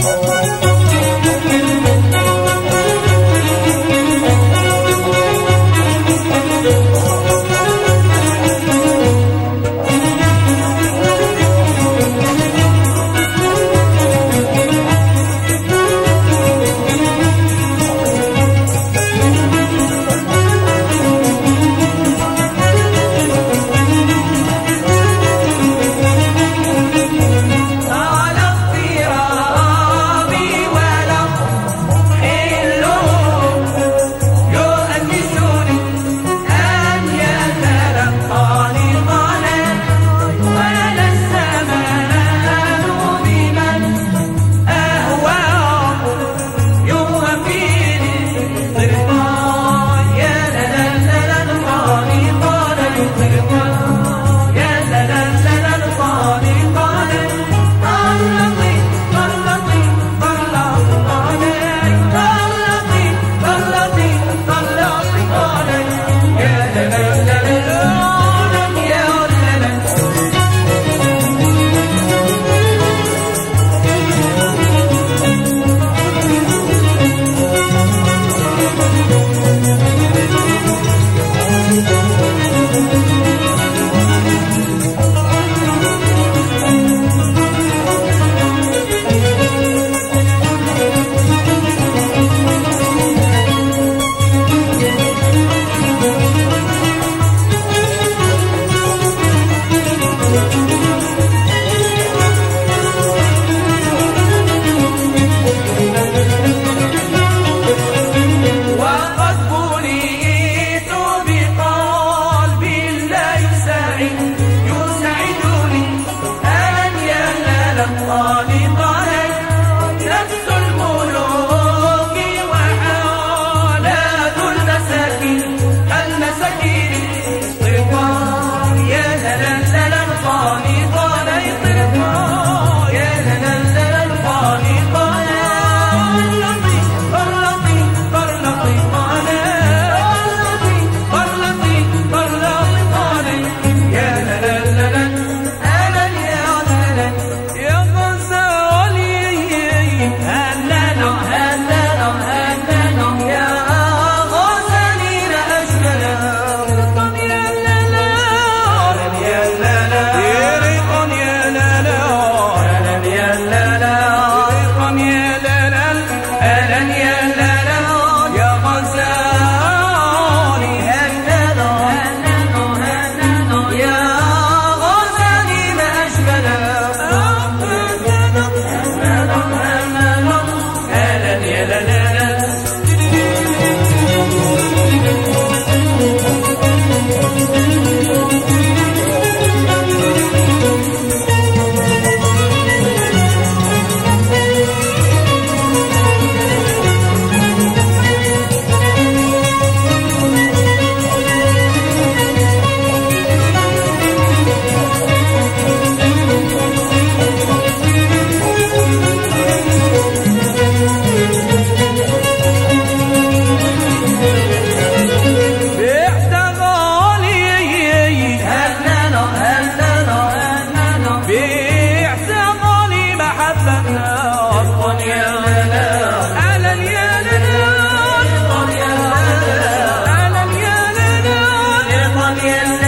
Oh, oh. on the.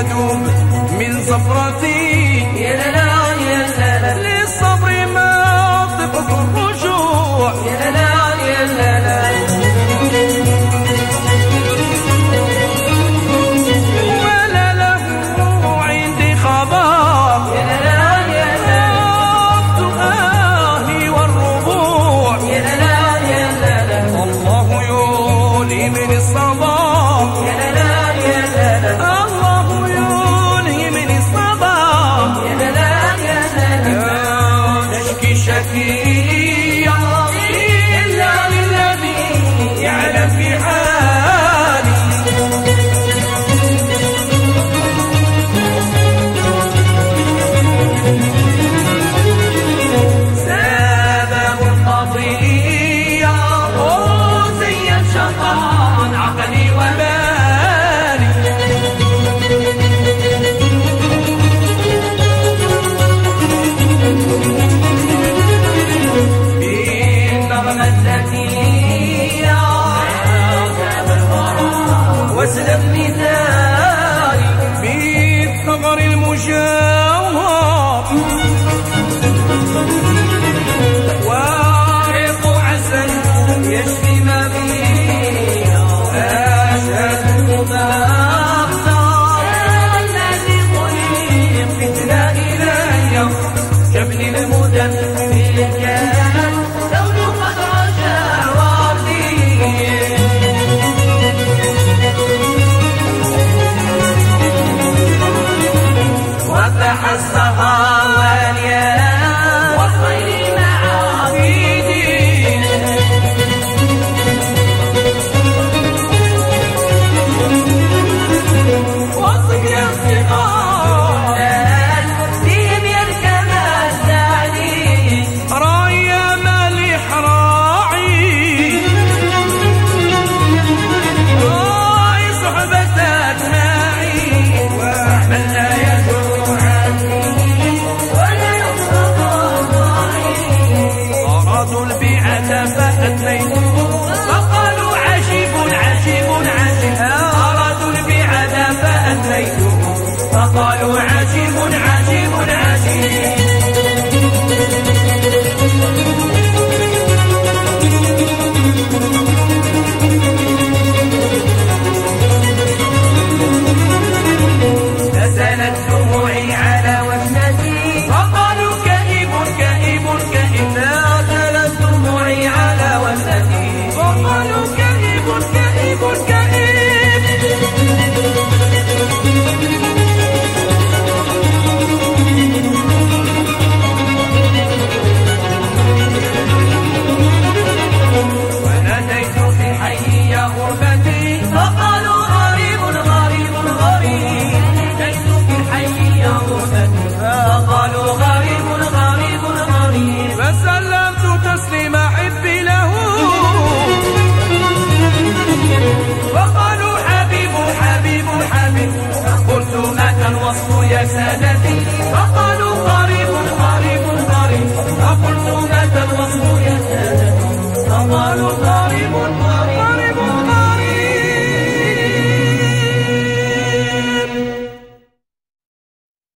يدوم من صفرة